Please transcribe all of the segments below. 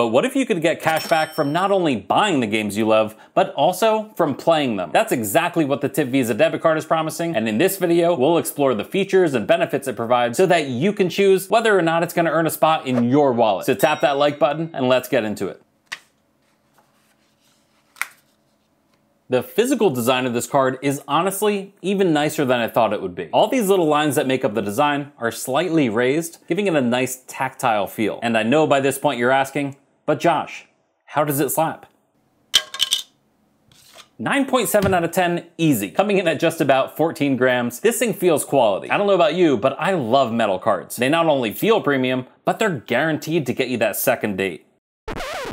But what if you could get cash back from not only buying the games you love, but also from playing them? That's exactly what the TIV Visa debit card is promising, and in this video, we'll explore the features and benefits it provides so that you can choose whether or not it's gonna earn a spot in your wallet. So tap that like button and let's get into it. The physical design of this card is honestly even nicer than I thought it would be. All these little lines that make up the design are slightly raised, giving it a nice tactile feel. And I know by this point you're asking, but Josh, how does it slap? 9.7 out of 10, easy. Coming in at just about 14 grams, this thing feels quality. I don't know about you, but I love metal cards. They not only feel premium, but they're guaranteed to get you that second date.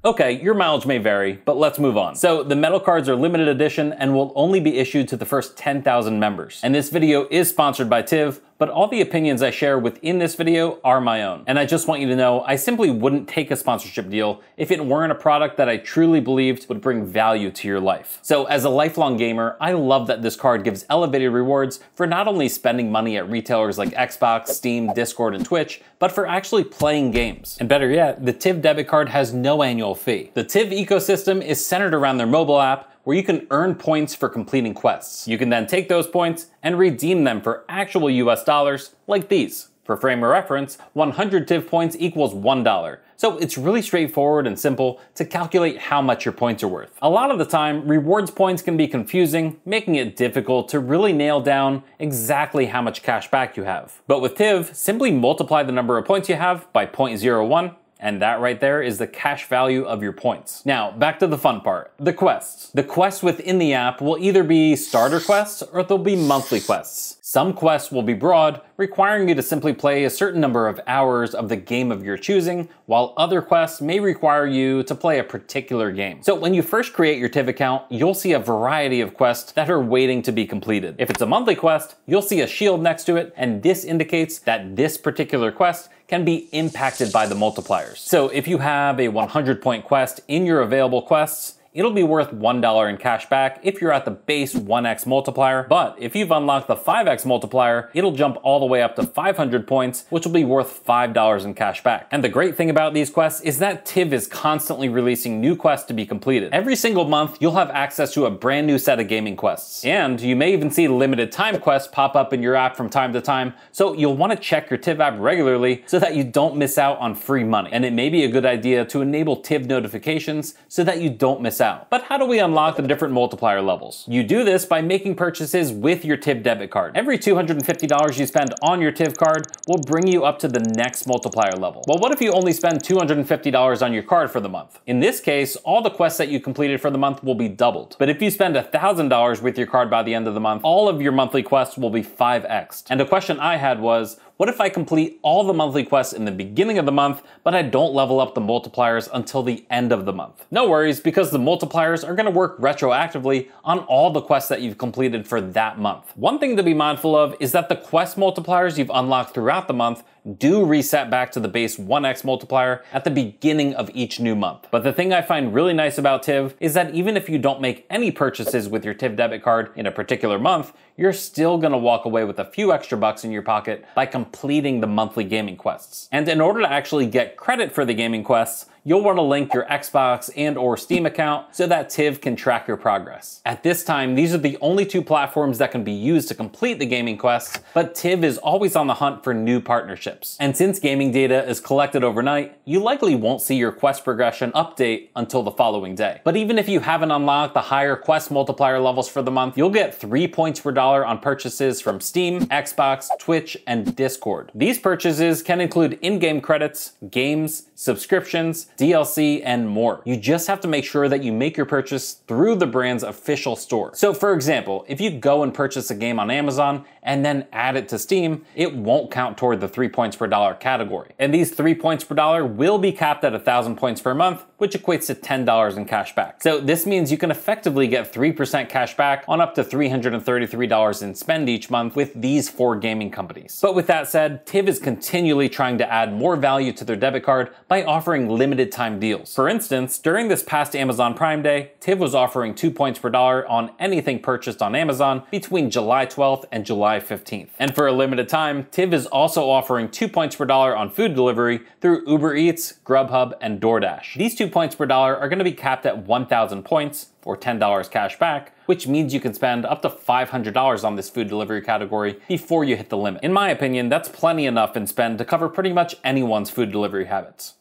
Okay, your mileage may vary, but let's move on. So the metal cards are limited edition and will only be issued to the first 10,000 members. And this video is sponsored by TIV, but all the opinions I share within this video are my own. And I just want you to know, I simply wouldn't take a sponsorship deal if it weren't a product that I truly believed would bring value to your life. So as a lifelong gamer, I love that this card gives elevated rewards for not only spending money at retailers like Xbox, Steam, Discord, and Twitch, but for actually playing games. And better yet, the TIV debit card has no annual fee. The TIV ecosystem is centered around their mobile app, where you can earn points for completing quests. You can then take those points and redeem them for actual US dollars, like these. For frame of reference, 100 TIV points equals $1. So it's really straightforward and simple to calculate how much your points are worth. A lot of the time, rewards points can be confusing, making it difficult to really nail down exactly how much cash back you have. But with TIV, simply multiply the number of points you have by 0.01 and that right there is the cash value of your points. Now, back to the fun part, the quests. The quests within the app will either be starter quests or they'll be monthly quests. Some quests will be broad, requiring you to simply play a certain number of hours of the game of your choosing, while other quests may require you to play a particular game. So when you first create your TIV account, you'll see a variety of quests that are waiting to be completed. If it's a monthly quest, you'll see a shield next to it, and this indicates that this particular quest can be impacted by the multipliers. So if you have a 100 point quest in your available quests, it'll be worth $1 in cash back if you're at the base 1x multiplier, but if you've unlocked the 5x multiplier, it'll jump all the way up to 500 points, which will be worth $5 in cash back. And the great thing about these quests is that TIV is constantly releasing new quests to be completed. Every single month, you'll have access to a brand new set of gaming quests. And you may even see limited time quests pop up in your app from time to time, so you'll want to check your TIV app regularly so that you don't miss out on free money. And it may be a good idea to enable TIV notifications so that you don't miss out. But how do we unlock the different multiplier levels? You do this by making purchases with your TIV debit card. Every $250 you spend on your TIV card will bring you up to the next multiplier level. Well, what if you only spend $250 on your card for the month? In this case, all the quests that you completed for the month will be doubled. But if you spend $1,000 with your card by the end of the month, all of your monthly quests will be 5xed. And the question I had was, what if I complete all the monthly quests in the beginning of the month, but I don't level up the multipliers until the end of the month? No worries, because the multipliers are gonna work retroactively on all the quests that you've completed for that month. One thing to be mindful of is that the quest multipliers you've unlocked throughout the month do reset back to the base 1x multiplier at the beginning of each new month. But the thing I find really nice about TIV is that even if you don't make any purchases with your TIV debit card in a particular month, you're still gonna walk away with a few extra bucks in your pocket by completing the monthly gaming quests. And in order to actually get credit for the gaming quests, you'll want to link your Xbox and or Steam account so that TIV can track your progress. At this time, these are the only two platforms that can be used to complete the gaming quests, but TIV is always on the hunt for new partnerships. And since gaming data is collected overnight, you likely won't see your quest progression update until the following day. But even if you haven't unlocked the higher quest multiplier levels for the month, you'll get three points per dollar on purchases from Steam, Xbox, Twitch, and Discord. These purchases can include in-game credits, games, subscriptions, DLC, and more. You just have to make sure that you make your purchase through the brand's official store. So for example, if you go and purchase a game on Amazon and then add it to Steam, it won't count toward the three points per dollar category. And these three points per dollar will be capped at a thousand points per month, which equates to $10 in cash back. So this means you can effectively get 3% cash back on up to $333 in spend each month with these four gaming companies. But with that said, TIV is continually trying to add more value to their debit card by offering limited time deals. For instance, during this past Amazon Prime Day, TIV was offering 2 points per dollar on anything purchased on Amazon between July 12th and July 15th. And for a limited time, TIV is also offering 2 points per dollar on food delivery through Uber Eats, Grubhub, and DoorDash. These 2 points per dollar are going to be capped at 1,000 points, or $10 cash back, which means you can spend up to $500 on this food delivery category before you hit the limit. In my opinion, that's plenty enough in spend to cover pretty much anyone's food delivery habits.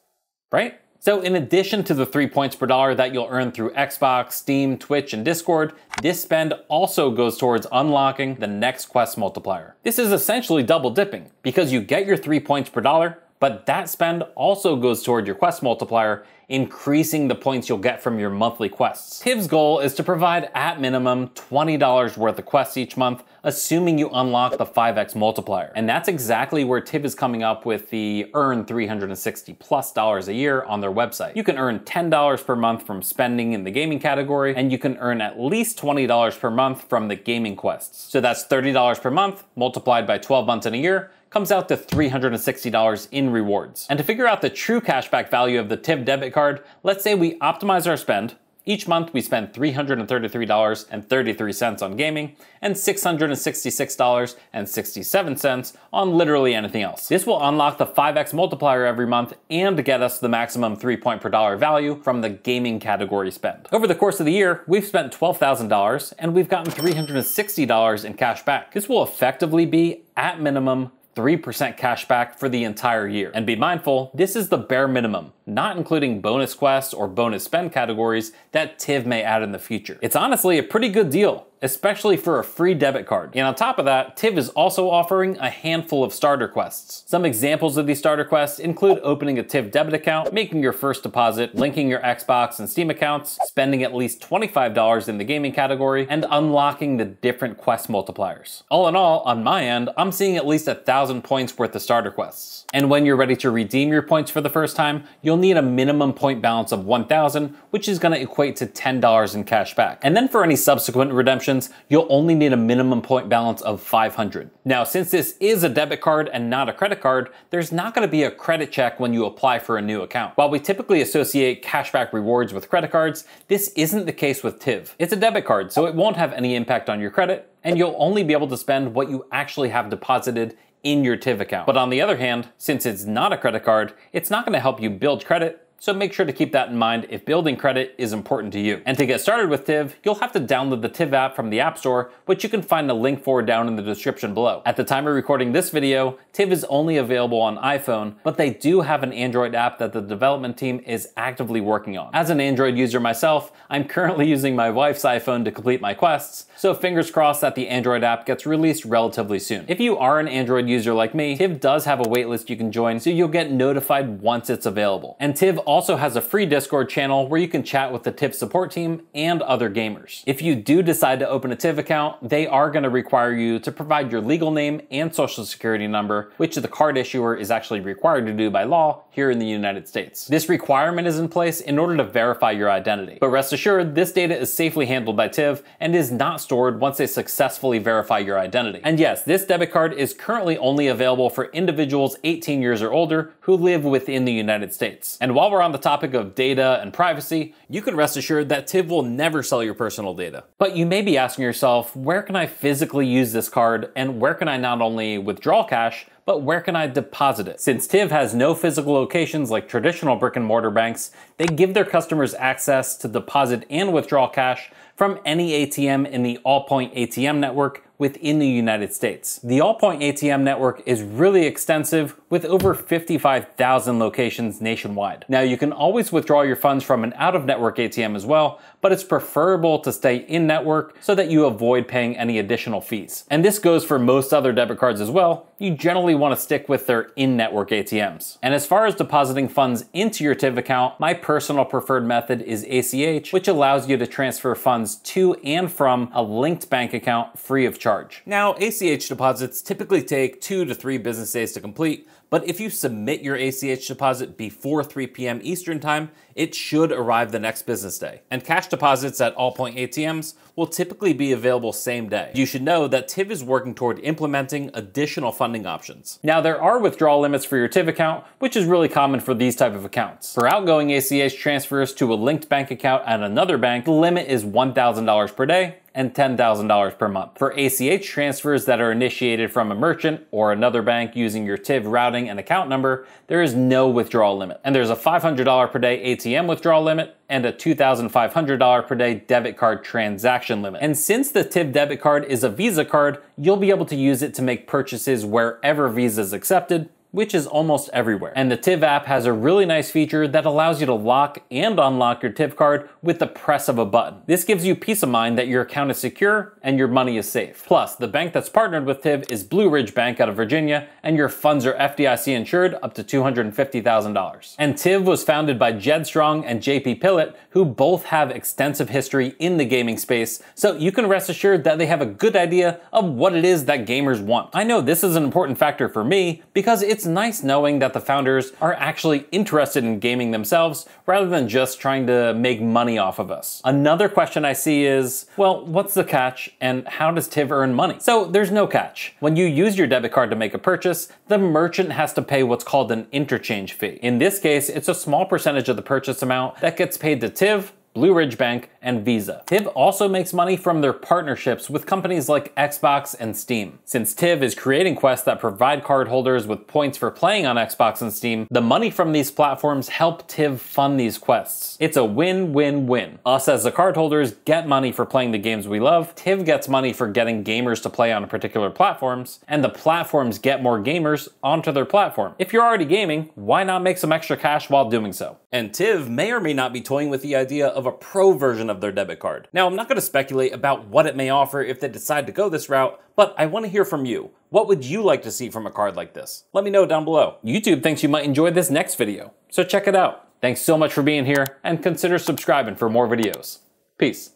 Right? So in addition to the 3 points per dollar that you'll earn through Xbox, Steam, Twitch, and Discord, this spend also goes towards unlocking the next quest multiplier. This is essentially double dipping, because you get your 3 points per dollar, but that spend also goes toward your quest multiplier increasing the points you'll get from your monthly quests. TIV's goal is to provide at minimum $20 worth of quests each month, assuming you unlock the 5x multiplier. And that's exactly where TIV is coming up with the earn 360 plus dollars a year on their website. You can earn $10 per month from spending in the gaming category, and you can earn at least $20 per month from the gaming quests. So that's $30 per month multiplied by 12 months in a year, comes out to $360 in rewards. And to figure out the true cashback value of the TIV debit card, let's say we optimize our spend, each month we spend $333.33 on gaming and $666.67 on literally anything else. This will unlock the 5x multiplier every month and get us the maximum 3 point per dollar value from the gaming category spend. Over the course of the year, we've spent $12,000 and we've gotten $360 in cash back. This will effectively be at minimum 3% cash back for the entire year. And be mindful, this is the bare minimum, not including bonus quests or bonus spend categories that TIV may add in the future. It's honestly a pretty good deal especially for a free debit card. And on top of that, TIV is also offering a handful of starter quests. Some examples of these starter quests include opening a TIV debit account, making your first deposit, linking your Xbox and Steam accounts, spending at least $25 in the gaming category, and unlocking the different quest multipliers. All in all, on my end, I'm seeing at least a thousand points worth of starter quests. And when you're ready to redeem your points for the first time, you'll need a minimum point balance of 1,000, which is gonna equate to $10 in cash back. And then for any subsequent redemption redemptions, you'll only need a minimum point balance of 500. Now, since this is a debit card and not a credit card, there's not gonna be a credit check when you apply for a new account. While we typically associate cashback rewards with credit cards, this isn't the case with TIV. It's a debit card, so it won't have any impact on your credit, and you'll only be able to spend what you actually have deposited in your TIV account. But on the other hand, since it's not a credit card, it's not gonna help you build credit so make sure to keep that in mind if building credit is important to you. And to get started with TIV, you'll have to download the TIV app from the App Store, which you can find a link for down in the description below. At the time of recording this video, TIV is only available on iPhone, but they do have an Android app that the development team is actively working on. As an Android user myself, I'm currently using my wife's iPhone to complete my quests, so fingers crossed that the Android app gets released relatively soon. If you are an Android user like me, TIV does have a waitlist you can join, so you'll get notified once it's available. And TIV also has a free Discord channel where you can chat with the TIV support team and other gamers. If you do decide to open a TIV account, they are going to require you to provide your legal name and social security number, which the card issuer is actually required to do by law here in the United States. This requirement is in place in order to verify your identity. But rest assured, this data is safely handled by TIV and is not stored once they successfully verify your identity. And yes, this debit card is currently only available for individuals 18 years or older who live within the United States. And while we're on the topic topic of data and privacy, you can rest assured that TIV will never sell your personal data. But you may be asking yourself, where can I physically use this card and where can I not only withdraw cash, but where can I deposit it? Since TIV has no physical locations like traditional brick and mortar banks, they give their customers access to deposit and withdraw cash from any ATM in the Allpoint ATM network within the United States. The Allpoint ATM network is really extensive with over 55,000 locations nationwide. Now you can always withdraw your funds from an out-of-network ATM as well, but it's preferable to stay in-network so that you avoid paying any additional fees. And this goes for most other debit cards as well. You generally want to stick with their in-network ATMs. And as far as depositing funds into your TIV account, my personal preferred method is ACH, which allows you to transfer funds to and from a linked bank account free of charge. Now, ACH deposits typically take two to three business days to complete, but if you submit your ACH deposit before 3 p.m. Eastern Time, it should arrive the next business day. And cash deposits at Allpoint ATMs will typically be available same day. You should know that TIV is working toward implementing additional funding options. Now, there are withdrawal limits for your TIV account, which is really common for these type of accounts. For outgoing ACH transfers to a linked bank account at another bank, the limit is $1,000 per day, and $10,000 per month. For ACH transfers that are initiated from a merchant or another bank using your TIV routing and account number, there is no withdrawal limit. And there's a $500 per day ATM withdrawal limit and a $2,500 per day debit card transaction limit. And since the TIV debit card is a Visa card, you'll be able to use it to make purchases wherever Visa is accepted, which is almost everywhere. And the TIV app has a really nice feature that allows you to lock and unlock your TIV card with the press of a button. This gives you peace of mind that your account is secure and your money is safe. Plus, the bank that's partnered with TIV is Blue Ridge Bank out of Virginia, and your funds are FDIC insured up to $250,000. And TIV was founded by Jed Strong and JP Pillat, who both have extensive history in the gaming space, so you can rest assured that they have a good idea of what it is that gamers want. I know this is an important factor for me because it's nice knowing that the founders are actually interested in gaming themselves rather than just trying to make money off of us. Another question I see is, well, what's the catch and how does TIV earn money? So there's no catch. When you use your debit card to make a purchase, the merchant has to pay what's called an interchange fee. In this case, it's a small percentage of the purchase amount that gets paid to TIV Blue Ridge Bank, and Visa. TIV also makes money from their partnerships with companies like Xbox and Steam. Since TIV is creating quests that provide cardholders with points for playing on Xbox and Steam, the money from these platforms help TIV fund these quests. It's a win-win-win. Us as the cardholders get money for playing the games we love, TIV gets money for getting gamers to play on particular platforms, and the platforms get more gamers onto their platform. If you're already gaming, why not make some extra cash while doing so? And TIV may or may not be toying with the idea of a pro version of their debit card. Now, I'm not going to speculate about what it may offer if they decide to go this route, but I want to hear from you. What would you like to see from a card like this? Let me know down below. YouTube thinks you might enjoy this next video, so check it out. Thanks so much for being here, and consider subscribing for more videos. Peace.